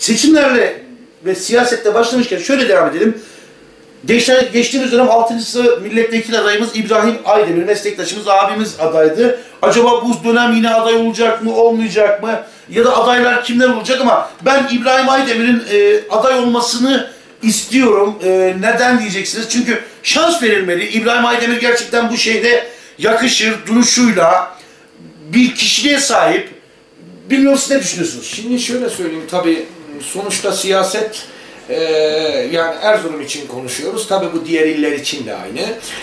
seçimlerle ve siyasette başlamışken şöyle devam edelim. Geçen, geçtiğimiz dönem 6. milletvekili adayımız İbrahim Aydemir, meslektaşımız, abimiz adaydı. Acaba bu dönem yine aday olacak mı, olmayacak mı? Ya da adaylar kimler olacak ama ben İbrahim Aydemir'in e, aday olmasını istiyorum. E, neden diyeceksiniz? Çünkü şans verilmeli. İbrahim Aydemir gerçekten bu şeyde yakışır, duruşuyla bir kişiliğe sahip. Bilmiyorum siz ne düşünüyorsunuz? Şimdi şöyle söyleyeyim tabii sonuçta siyaset e, yani Erzurum için konuşuyoruz. Tabii bu diğer iller için de aynı.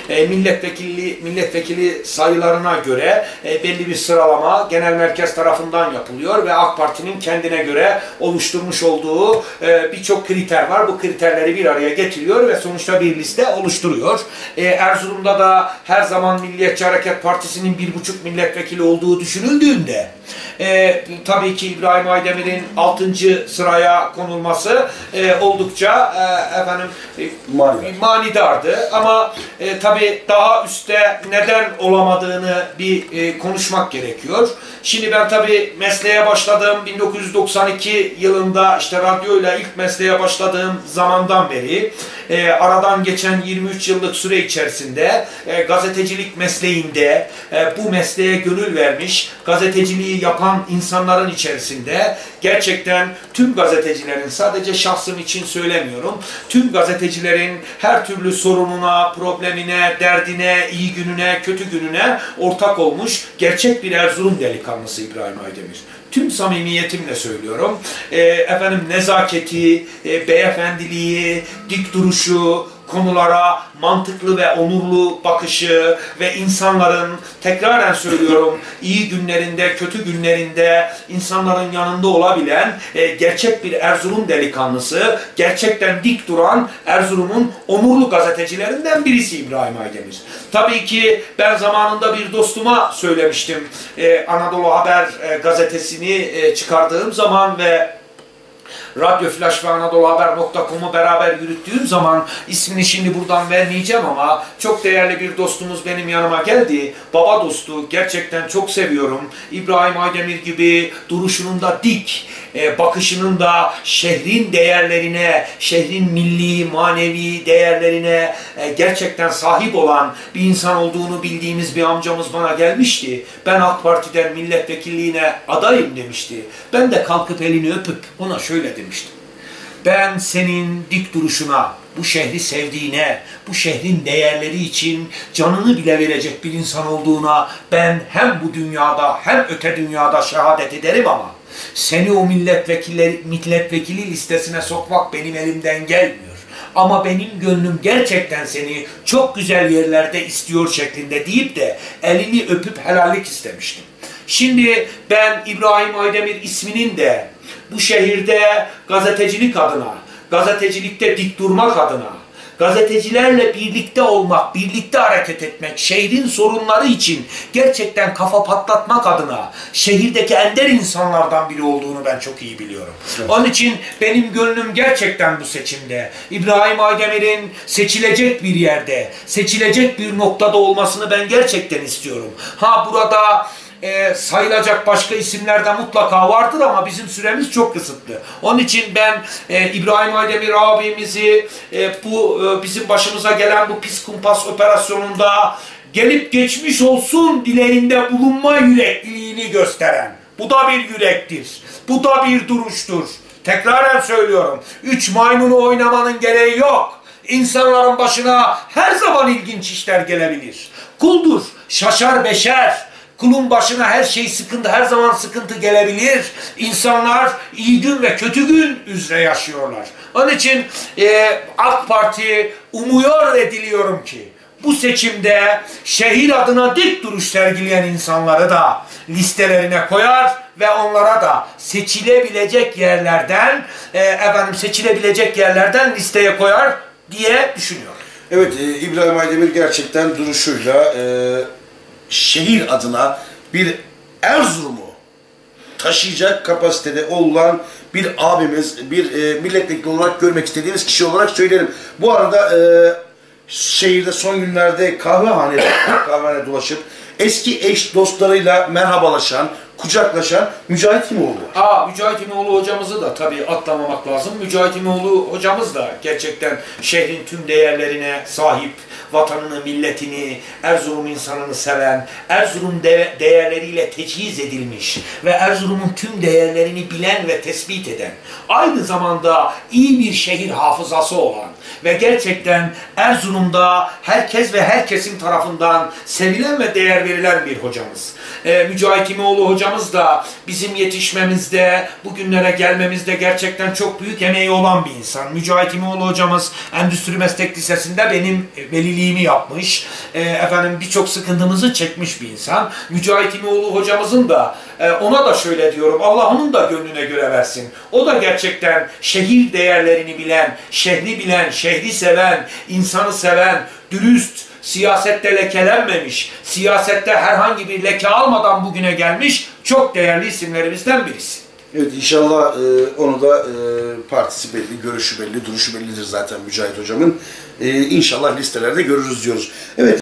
E, milletvekili milletvekili sayılarına göre e, belli bir sıralama genel merkez tarafından yapılıyor ve AK Parti'nin kendine göre oluşturmuş olduğu e, birçok kriter var. Bu kriterleri bir araya getiriyor ve sonuçta bir liste oluşturuyor. E, Erzurum'da da her zaman Milliyetçi Hareket Partisi'nin bir buçuk milletvekili olduğu düşünüldüğünde e, tabii ki İbrahim Aydemir'in 6. sıraya konulması e, oldukça e, efendim e, Manidar. manidardı. Ama e, tabii daha üstte neden olamadığını bir e, konuşmak gerekiyor. Şimdi ben tabii mesleğe başladığım 1992 yılında işte radyoyla ilk mesleğe başladığım zamandan beri e, aradan geçen 23 yıllık süre içerisinde e, gazetecilik mesleğinde e, bu mesleğe gönül vermiş, gazeteciliği yapan insanların içerisinde gerçekten tüm gazetecilerin sadece şahsım için söylemiyorum. Tüm gazetecilerin her türlü sorununa, problemine, derdine, iyi gününe, kötü gününe ortak olmuş gerçek bir Erzurum delikanlısı İbrahim Aydemir tüm samimiyetimle söylüyorum. E, efendim nezaketi, e, beyefendiliği, dik duruşu, konulara mantıklı ve onurlu bakışı ve insanların tekraren söylüyorum iyi günlerinde, kötü günlerinde insanların yanında olabilen e, gerçek bir Erzurum delikanlısı, gerçekten dik duran Erzurum'un onurlu gazetecilerinden birisi İbrahim Aydemir. Tabii ki ben zamanında bir dostuma söylemiştim. E, Anadolu Haber e, gazetesini e, çıkardığım zaman ve Radyo Flash ve Anadolu Haber.com'u beraber yürüttüğüm zaman ismini şimdi buradan vermeyeceğim ama çok değerli bir dostumuz benim yanıma geldi. Baba dostu gerçekten çok seviyorum. İbrahim Aydemir gibi duruşunun da dik, e, bakışının da şehrin değerlerine, şehrin milli, manevi değerlerine e, gerçekten sahip olan bir insan olduğunu bildiğimiz bir amcamız bana gelmişti. Ben AK Parti'den milletvekilliğine adayım demişti. Ben de kalkıp elini öpüp ona şöyle demiştim. Ben senin dik duruşuna, bu şehri sevdiğine, bu şehrin değerleri için canını bile verecek bir insan olduğuna ben hem bu dünyada hem öte dünyada şehadet ederim ama seni o milletvekilleri, milletvekili listesine sokmak benim elimden gelmiyor. Ama benim gönlüm gerçekten seni çok güzel yerlerde istiyor şeklinde deyip de elini öpüp helallik istemiştim. Şimdi ben İbrahim Aydemir isminin de bu şehirde gazetecilik adına, gazetecilikte dik durmak adına, gazetecilerle birlikte olmak, birlikte hareket etmek, şehrin sorunları için gerçekten kafa patlatmak adına şehirdeki ender insanlardan biri olduğunu ben çok iyi biliyorum. Evet. Onun için benim gönlüm gerçekten bu seçimde. İbrahim Aydemir'in seçilecek bir yerde, seçilecek bir noktada olmasını ben gerçekten istiyorum. Ha burada e, sayılacak başka isimler de mutlaka vardır ama bizim süremiz çok kısıtlı. Onun için ben e, İbrahim Aydemir abimizi e, bu e, bizim başımıza gelen bu pis kumpas operasyonunda gelip geçmiş olsun dileğinde bulunma yürekliliğini gösteren. Bu da bir yürektir. Bu da bir duruştur. Tekraren söylüyorum. Üç maymunu oynamanın gereği yok. İnsanların başına her zaman ilginç işler gelebilir. Kuldur, şaşar beşer. Kulun başına her şey sıkıntı, her zaman sıkıntı gelebilir. İnsanlar iyi gün ve kötü gün üzere yaşıyorlar. Onun için e, AK Parti umuyor ve diliyorum ki bu seçimde şehir adına dik duruş sergileyen insanları da listelerine koyar ve onlara da seçilebilecek yerlerden e, efendim seçilebilecek yerlerden listeye koyar diye düşünüyorum. Evet e, İbrahim Aydemir gerçekten duruşuyla e, şehir adına bir Erzurum'u taşıyacak kapasitede olan bir abimiz, bir e, milletvekili olarak görmek istediğimiz kişi olarak söylerim. Bu arada e, şehirde son günlerde kahvehanede, kahvehanede dolaşıp eski eş dostlarıyla merhabalaşan, kucaklaşan Mücahit İmoğlu var. Aa Mücahit İmoğlu hocamızı da tabii atlamamak lazım. Mücahit İmoğlu hocamız da gerçekten şehrin tüm değerlerine sahip, vatanını, milletini, Erzurum insanını seven, Erzurum de- değerleriyle tecihiz edilmiş ve Erzurum'un tüm değerlerini bilen ve tespit eden, aynı zamanda iyi bir şehir hafızası olan ve gerçekten Erzurum'da herkes ve herkesin tarafından sevilen ve değer verilen bir hocamız. Ee, Mücahit İmoğlu hocamız da bizim yetişmemizde, bugünlere gelmemizde gerçekten çok büyük emeği olan bir insan. Mücahit İmoğlu hocamız Endüstri Meslek Lisesi'nde benim e, veliliğimi yapmış. Ee, efendim birçok sıkıntımızı çekmiş bir insan. Mücahit İmoğlu hocamızın da e, ona da şöyle diyorum. Allah onun da gönlüne göre versin. O da gerçekten şehir değerlerini bilen, şehri bilen, şehri seven, insanı seven, dürüst, siyasette lekelenmemiş, siyasette herhangi bir leke almadan bugüne gelmiş çok değerli isimlerimizden birisi. Evet inşallah e, onu da e, partisi belli, görüşü belli, duruşu bellidir zaten Mücahit Hocam'ın. E, inşallah listelerde görürüz diyoruz. Evet